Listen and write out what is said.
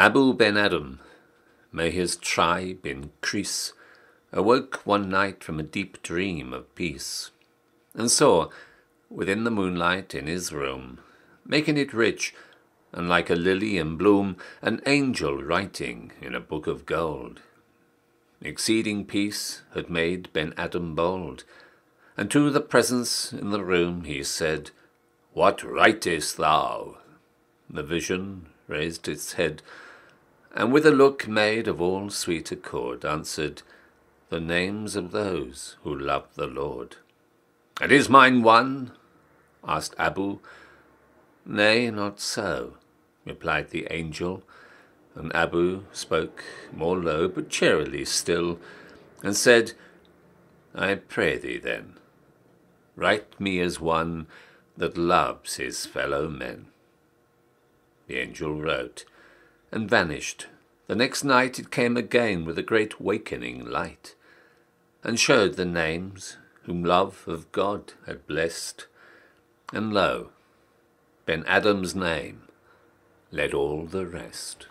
Abou Ben Adhem, may his tribe increase, awoke one night from a deep dream of peace, and saw, within the moonlight in his room, making it rich, and like a lily in bloom, an angel writing in a book of gold. Exceeding peace had made Ben Adhem bold, and to the presence in the room he said, What writest thou? The vision raised its head, and with a look made of all sweet accord answered, The names of those who love the Lord. And is mine one? asked Abou. Nay, not so, replied the angel, and Abou spoke more low, but cheerily still, and said, I pray thee then, write me as one that loves his fellow men. The angel wrote, and vanished. The next night it came again with a great wakening light, and showed the names whom love of God had blessed. And lo, Ben Adhem's name led all the rest.